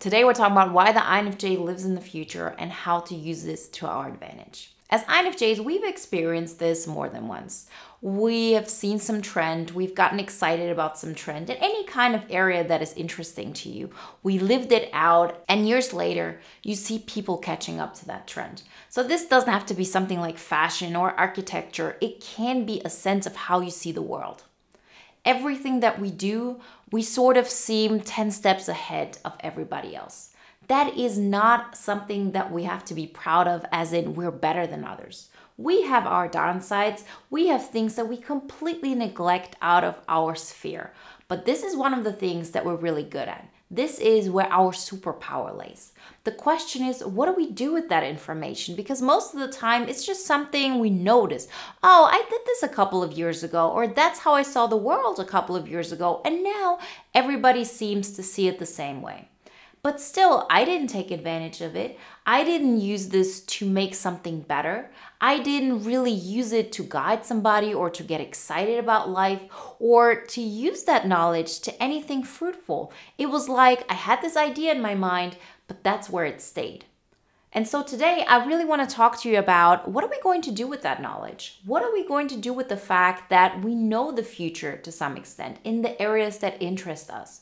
Today, we're talking about why the INFJ lives in the future and how to use this to our advantage. As INFJs, we've experienced this more than once. We have seen some trend, we've gotten excited about some trend in any kind of area that is interesting to you. We lived it out, and years later, you see people catching up to that trend. So, this doesn't have to be something like fashion or architecture, it can be a sense of how you see the world. Everything that we do, we sort of seem 10 steps ahead of everybody else that is not something that we have to be proud of, as in we're better than others. We have our downsides, we have things that we completely neglect out of our sphere. But this is one of the things that we're really good at. This is where our superpower lays. The question is, what do we do with that information? Because most of the time, it's just something we notice. Oh, I did this a couple of years ago, or that's how I saw the world a couple of years ago, and now everybody seems to see it the same way. But still, I didn't take advantage of it. I didn't use this to make something better. I didn't really use it to guide somebody or to get excited about life or to use that knowledge to anything fruitful. It was like I had this idea in my mind, but that's where it stayed. And so today, I really want to talk to you about what are we going to do with that knowledge? What are we going to do with the fact that we know the future to some extent in the areas that interest us?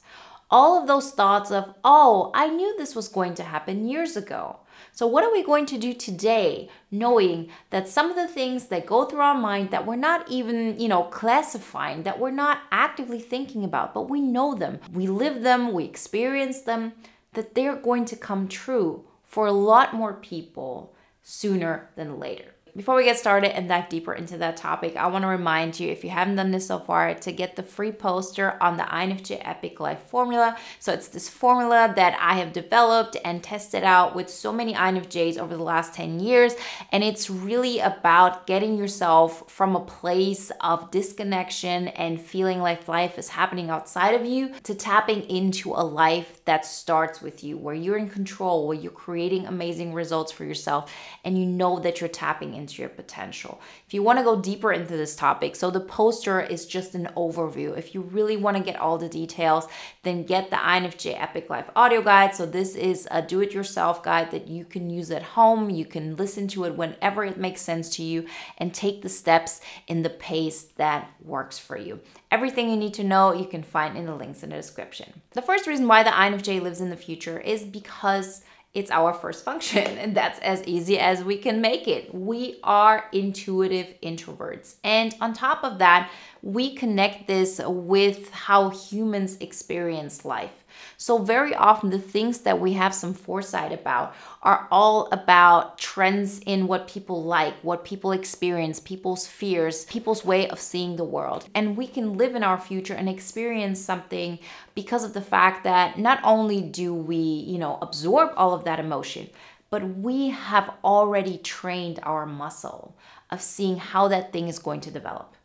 all of those thoughts of, oh, I knew this was going to happen years ago. So, what are we going to do today, knowing that some of the things that go through our mind that we're not even, you know, classifying, that we're not actively thinking about, but we know them, we live them, we experience them, that they're going to come true for a lot more people sooner than later. Before we get started and dive deeper into that topic, I want to remind you, if you haven't done this so far, to get the free poster on the INFJ Epic Life formula. So it's this formula that I have developed and tested out with so many INFJs over the last 10 years. And it's really about getting yourself from a place of disconnection and feeling like life is happening outside of you to tapping into a life that starts with you, where you're in control, where you're creating amazing results for yourself, and you know that you're tapping into into your potential. If you want to go deeper into this topic, so the poster is just an overview. If you really want to get all the details, then get the INFJ Epic Life audio guide. So this is a do it yourself guide that you can use at home. You can listen to it whenever it makes sense to you and take the steps in the pace that works for you. Everything you need to know you can find in the links in the description. The first reason why the INFJ lives in the future is because it's our first function and that's as easy as we can make it. We are intuitive introverts. And on top of that, we connect this with how humans experience life. So, very often, the things that we have some foresight about are all about trends in what people like, what people experience, people's fears, people's way of seeing the world. And we can live in our future and experience something because of the fact that not only do we, you know, absorb all of that emotion, but we have already trained our muscle of seeing how that thing is going to develop.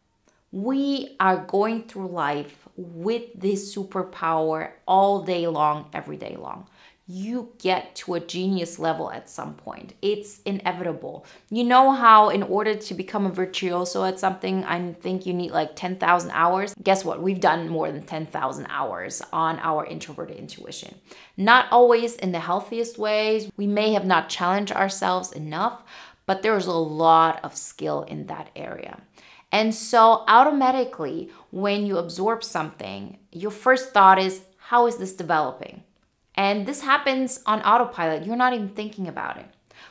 We are going through life with this superpower all day long, every day long. You get to a genius level at some point. It's inevitable. You know how, in order to become a virtuoso at something, I think you need like 10,000 hours. Guess what? We've done more than 10,000 hours on our introverted intuition. Not always in the healthiest ways. We may have not challenged ourselves enough, but there's a lot of skill in that area. And so, automatically, when you absorb something, your first thought is, How is this developing? And this happens on autopilot. You're not even thinking about it.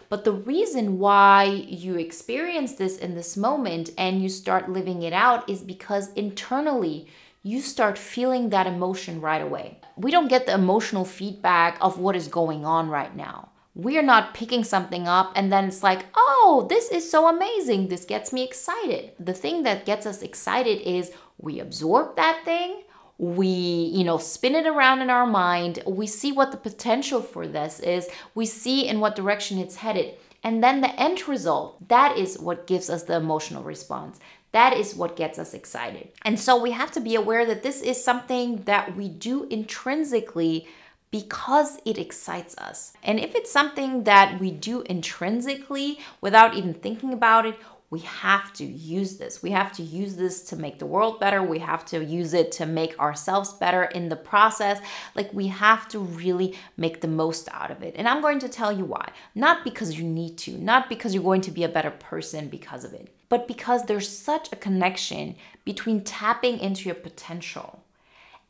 But the reason why you experience this in this moment and you start living it out is because internally you start feeling that emotion right away. We don't get the emotional feedback of what is going on right now we're not picking something up and then it's like, oh, this is so amazing. This gets me excited. The thing that gets us excited is we absorb that thing, we, you know, spin it around in our mind, we see what the potential for this is, we see in what direction it's headed. And then the end result, that is what gives us the emotional response. That is what gets us excited. And so we have to be aware that this is something that we do intrinsically because it excites us. And if it's something that we do intrinsically without even thinking about it, we have to use this. We have to use this to make the world better. We have to use it to make ourselves better in the process. Like we have to really make the most out of it. And I'm going to tell you why. Not because you need to, not because you're going to be a better person because of it, but because there's such a connection between tapping into your potential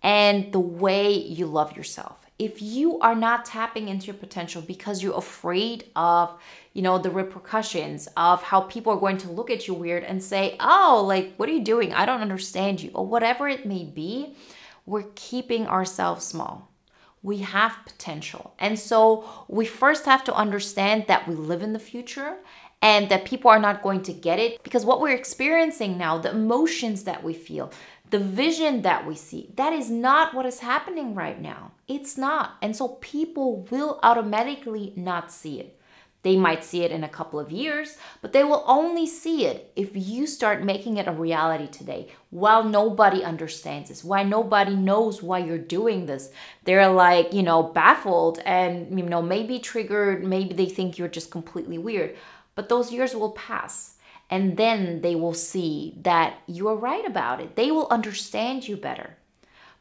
and the way you love yourself if you are not tapping into your potential because you're afraid of you know the repercussions of how people are going to look at you weird and say oh like what are you doing? I don't understand you or whatever it may be we're keeping ourselves small. We have potential. And so we first have to understand that we live in the future and that people are not going to get it because what we're experiencing now the emotions that we feel the vision that we see, that is not what is happening right now. It's not. And so people will automatically not see it. They might see it in a couple of years, but they will only see it if you start making it a reality today while nobody understands this, why nobody knows why you're doing this. They're like, you know, baffled and, you know, maybe triggered, maybe they think you're just completely weird. But those years will pass and then they will see that you are right about it. They will understand you better.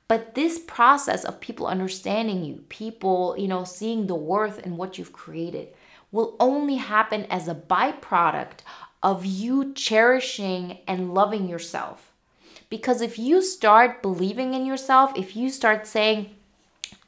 But this process of people understanding you, people, you know, seeing the worth in what you've created, will only happen as a byproduct of you cherishing and loving yourself. Because if you start believing in yourself, if you start saying,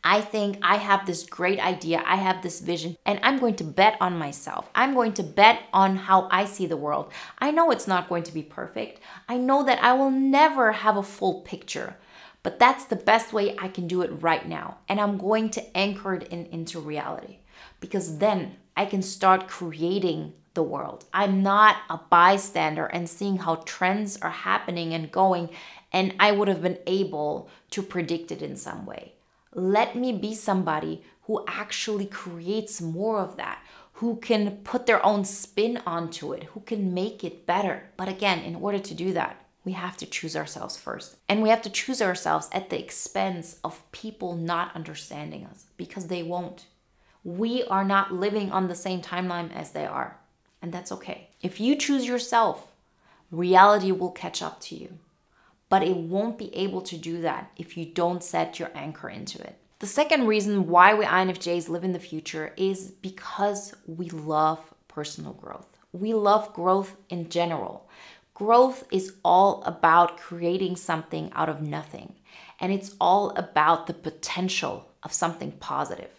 I think I have this great idea, I have this vision, and I'm going to bet on myself. I'm going to bet on how I see the world. I know it's not going to be perfect. I know that I will never have a full picture, but that's the best way I can do it right now. And I'm going to anchor it in, into reality because then I can start creating the world. I'm not a bystander and seeing how trends are happening and going, and I would have been able to predict it in some way. Let me be somebody who actually creates more of that, who can put their own spin onto it, who can make it better. But again, in order to do that, we have to choose ourselves first. And we have to choose ourselves at the expense of people not understanding us because they won't. We are not living on the same timeline as they are. And that's okay. If you choose yourself, reality will catch up to you but it won't be able to do that if you don't set your anchor into it. The second reason why we INFJs live in the future is because we love personal growth. We love growth in general. Growth is all about creating something out of nothing, and it's all about the potential of something positive.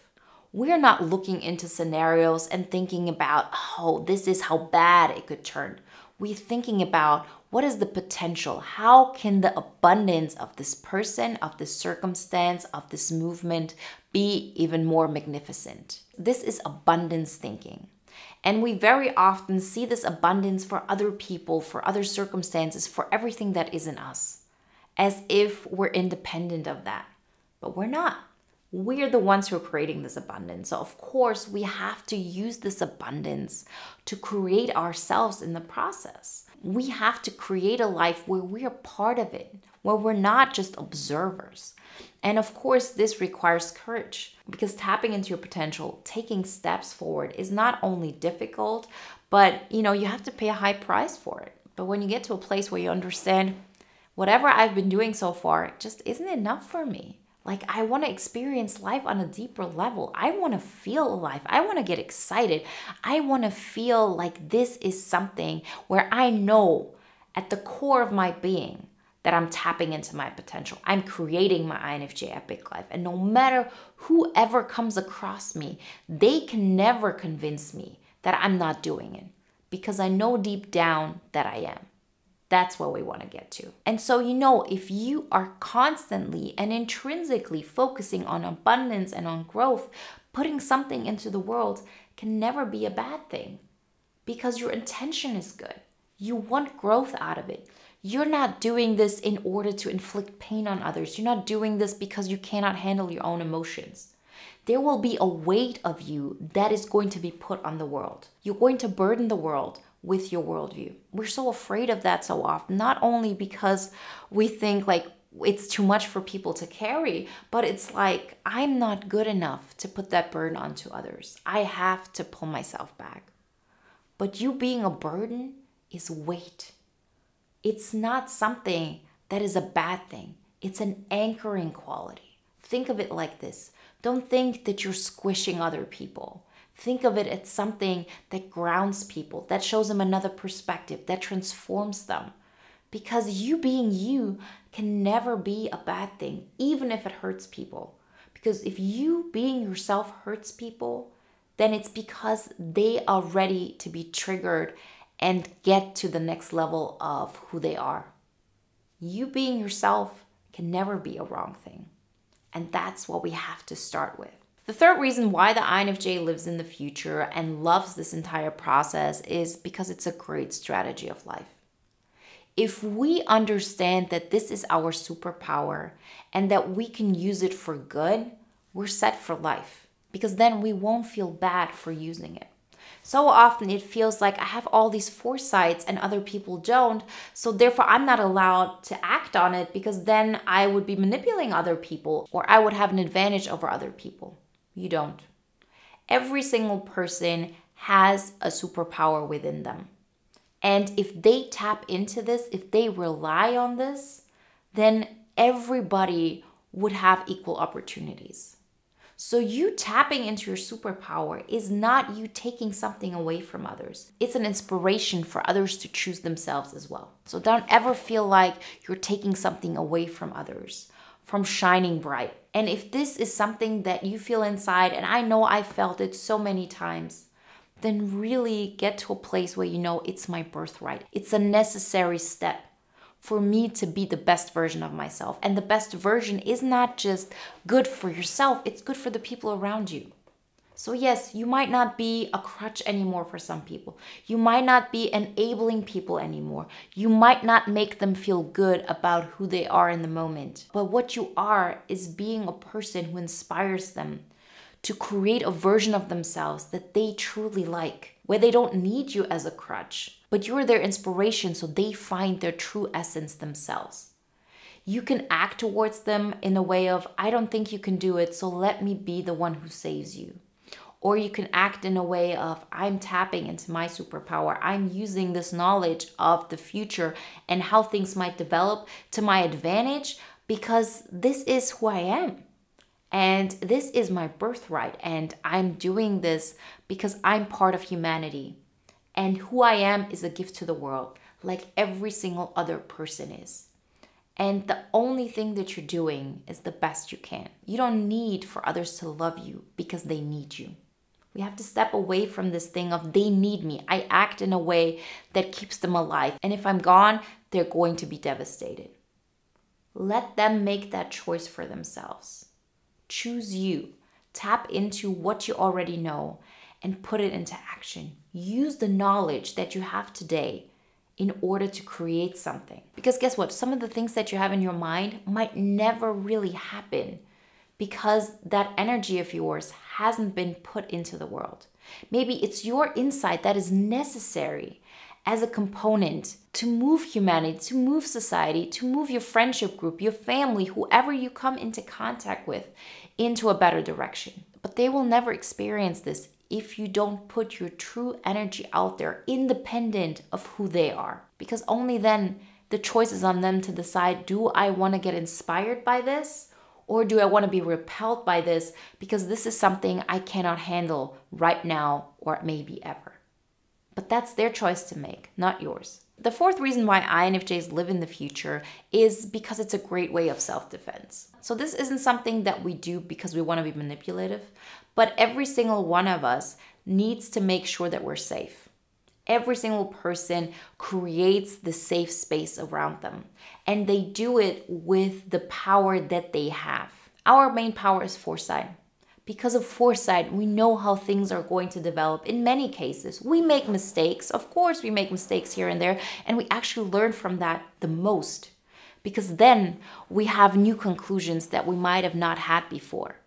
We're not looking into scenarios and thinking about, oh, this is how bad it could turn. We're thinking about what is the potential? How can the abundance of this person, of this circumstance, of this movement be even more magnificent? This is abundance thinking. And we very often see this abundance for other people, for other circumstances, for everything that isn't us, as if we're independent of that. But we're not. We're the ones who are creating this abundance. So, of course, we have to use this abundance to create ourselves in the process we have to create a life where we're part of it, where we're not just observers. And of course, this requires courage because tapping into your potential, taking steps forward is not only difficult, but you know, you have to pay a high price for it. But when you get to a place where you understand whatever I've been doing so far just isn't enough for me. Like, I want to experience life on a deeper level. I want to feel alive. I want to get excited. I want to feel like this is something where I know at the core of my being that I'm tapping into my potential. I'm creating my INFJ epic life. And no matter whoever comes across me, they can never convince me that I'm not doing it because I know deep down that I am. That's what we want to get to. And so, you know, if you are constantly and intrinsically focusing on abundance and on growth, putting something into the world can never be a bad thing because your intention is good. You want growth out of it. You're not doing this in order to inflict pain on others. You're not doing this because you cannot handle your own emotions. There will be a weight of you that is going to be put on the world. You're going to burden the world with your worldview. We're so afraid of that so often, not only because we think like it's too much for people to carry, but it's like I'm not good enough to put that burden onto others. I have to pull myself back. But you being a burden is weight. It's not something that is a bad thing, it's an anchoring quality. Think of it like this don't think that you're squishing other people. Think of it as something that grounds people, that shows them another perspective, that transforms them. Because you being you can never be a bad thing, even if it hurts people. Because if you being yourself hurts people, then it's because they are ready to be triggered and get to the next level of who they are. You being yourself can never be a wrong thing. And that's what we have to start with. The third reason why the INFJ lives in the future and loves this entire process is because it's a great strategy of life. If we understand that this is our superpower and that we can use it for good, we're set for life because then we won't feel bad for using it. So often it feels like I have all these foresights and other people don't. So therefore, I'm not allowed to act on it because then I would be manipulating other people or I would have an advantage over other people. You don't. Every single person has a superpower within them. And if they tap into this, if they rely on this, then everybody would have equal opportunities. So, you tapping into your superpower is not you taking something away from others. It's an inspiration for others to choose themselves as well. So, don't ever feel like you're taking something away from others, from shining bright. And if this is something that you feel inside, and I know I felt it so many times, then really get to a place where you know it's my birthright. It's a necessary step for me to be the best version of myself. And the best version is not just good for yourself, it's good for the people around you. So, yes, you might not be a crutch anymore for some people. You might not be enabling people anymore. You might not make them feel good about who they are in the moment. But what you are is being a person who inspires them to create a version of themselves that they truly like, where they don't need you as a crutch, but you're their inspiration so they find their true essence themselves. You can act towards them in a way of, I don't think you can do it, so let me be the one who saves you. Or you can act in a way of, I'm tapping into my superpower. I'm using this knowledge of the future and how things might develop to my advantage because this is who I am. And this is my birthright. And I'm doing this because I'm part of humanity. And who I am is a gift to the world, like every single other person is. And the only thing that you're doing is the best you can. You don't need for others to love you because they need you. We have to step away from this thing of they need me. I act in a way that keeps them alive. And if I'm gone, they're going to be devastated. Let them make that choice for themselves. Choose you. Tap into what you already know and put it into action. Use the knowledge that you have today in order to create something. Because guess what? Some of the things that you have in your mind might never really happen because that energy of yours hasn't been put into the world. Maybe it's your insight that is necessary as a component to move humanity, to move society, to move your friendship group, your family, whoever you come into contact with into a better direction. But they will never experience this if you don't put your true energy out there, independent of who they are. Because only then the choice is on them to decide do I want to get inspired by this? Or do I want to be repelled by this because this is something I cannot handle right now or maybe ever? But that's their choice to make, not yours. The fourth reason why INFJs live in the future is because it's a great way of self defense. So, this isn't something that we do because we want to be manipulative, but every single one of us needs to make sure that we're safe. Every single person creates the safe space around them, and they do it with the power that they have. Our main power is foresight. Because of foresight, we know how things are going to develop in many cases. We make mistakes. Of course, we make mistakes here and there, and we actually learn from that the most because then we have new conclusions that we might have not had before.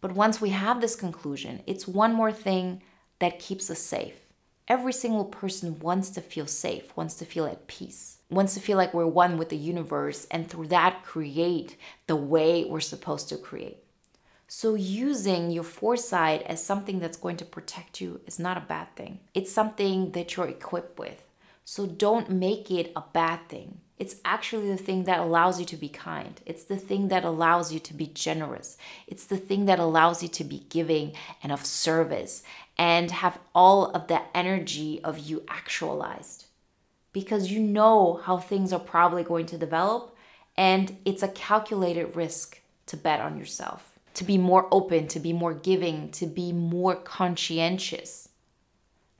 But once we have this conclusion, it's one more thing that keeps us safe. Every single person wants to feel safe, wants to feel at peace, wants to feel like we're one with the universe, and through that, create the way we're supposed to create. So, using your foresight as something that's going to protect you is not a bad thing. It's something that you're equipped with. So don't make it a bad thing. It's actually the thing that allows you to be kind. It's the thing that allows you to be generous. It's the thing that allows you to be giving and of service and have all of the energy of you actualized. Because you know how things are probably going to develop and it's a calculated risk to bet on yourself, to be more open, to be more giving, to be more conscientious.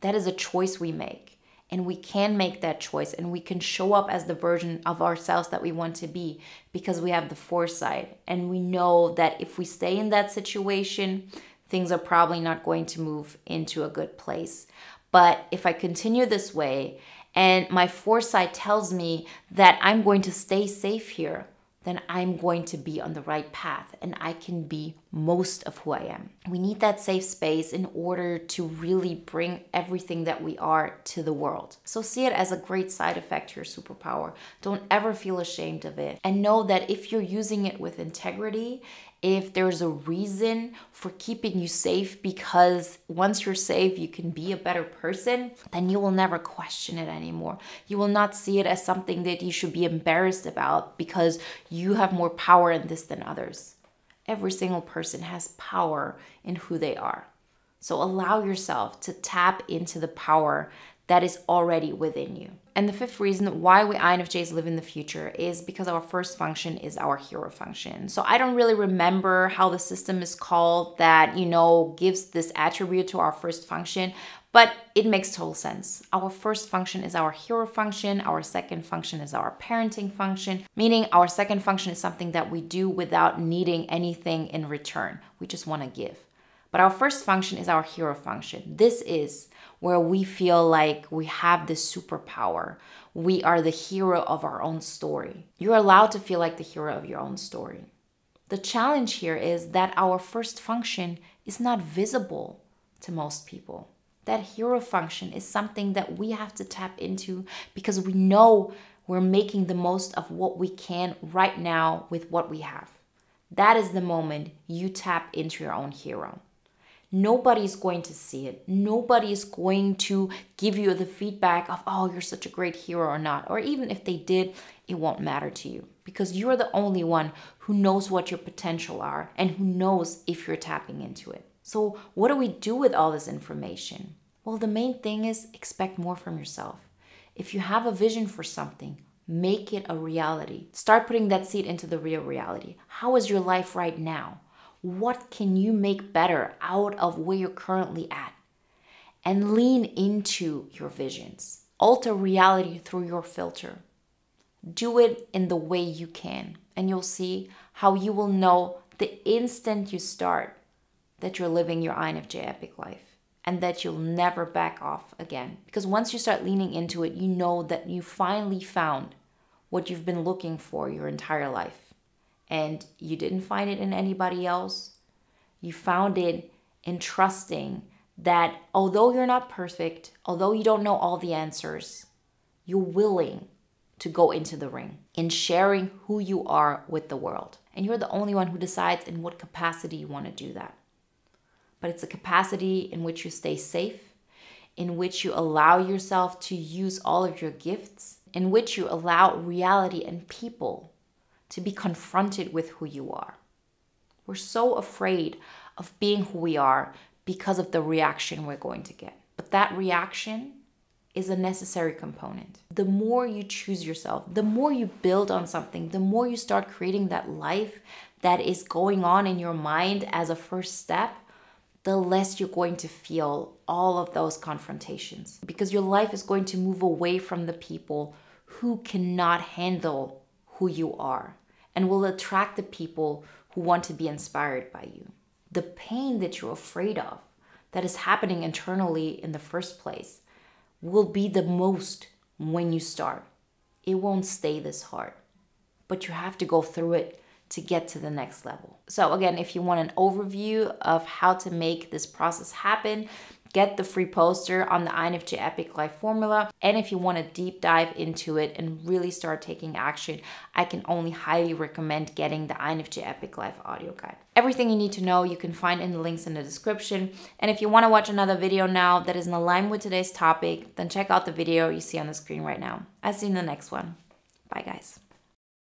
That is a choice we make. And we can make that choice and we can show up as the version of ourselves that we want to be because we have the foresight. And we know that if we stay in that situation, things are probably not going to move into a good place. But if I continue this way and my foresight tells me that I'm going to stay safe here, then I'm going to be on the right path and I can be most of who I am. We need that safe space in order to really bring everything that we are to the world. So see it as a great side effect to your superpower. Don't ever feel ashamed of it. And know that if you're using it with integrity if there's a reason for keeping you safe because once you're safe, you can be a better person, then you will never question it anymore. You will not see it as something that you should be embarrassed about because you have more power in this than others. Every single person has power in who they are. So allow yourself to tap into the power that is already within you. And the fifth reason why we INFJs live in the future is because our first function is our hero function. So I don't really remember how the system is called that, you know, gives this attribute to our first function, but it makes total sense. Our first function is our hero function, our second function is our parenting function, meaning our second function is something that we do without needing anything in return. We just want to give. But our first function is our hero function. This is where we feel like we have this superpower. We are the hero of our own story. You're allowed to feel like the hero of your own story. The challenge here is that our first function is not visible to most people. That hero function is something that we have to tap into because we know we're making the most of what we can right now with what we have. That is the moment you tap into your own hero. Nobody's going to see it. Nobody's going to give you the feedback of, oh, you're such a great hero or not. Or even if they did, it won't matter to you because you're the only one who knows what your potential are and who knows if you're tapping into it. So, what do we do with all this information? Well, the main thing is expect more from yourself. If you have a vision for something, make it a reality. Start putting that seed into the real reality. How is your life right now? What can you make better out of where you're currently at? And lean into your visions. Alter reality through your filter. Do it in the way you can, and you'll see how you will know the instant you start that you're living your INFJ epic life and that you'll never back off again. Because once you start leaning into it, you know that you finally found what you've been looking for your entire life and you didn't find it in anybody else. You found it in trusting that although you're not perfect, although you don't know all the answers, you're willing to go into the ring in sharing who you are with the world. And you're the only one who decides in what capacity you want to do that. But it's a capacity in which you stay safe, in which you allow yourself to use all of your gifts, in which you allow reality and people to be confronted with who you are. We're so afraid of being who we are because of the reaction we're going to get. But that reaction is a necessary component. The more you choose yourself, the more you build on something, the more you start creating that life that is going on in your mind as a first step, the less you're going to feel all of those confrontations because your life is going to move away from the people who cannot handle who you are and will attract the people who want to be inspired by you. The pain that you're afraid of, that is happening internally in the first place, will be the most when you start. It won't stay this hard, but you have to go through it to get to the next level. So, again, if you want an overview of how to make this process happen, get the free poster on the INFJ Epic Life formula. And if you want to deep dive into it and really start taking action, I can only highly recommend getting the INFJ Epic Life audio guide. Everything you need to know you can find in the links in the description. And if you want to watch another video now that is in alignment with today's topic, then check out the video you see on the screen right now. I'll see you in the next one. Bye, guys.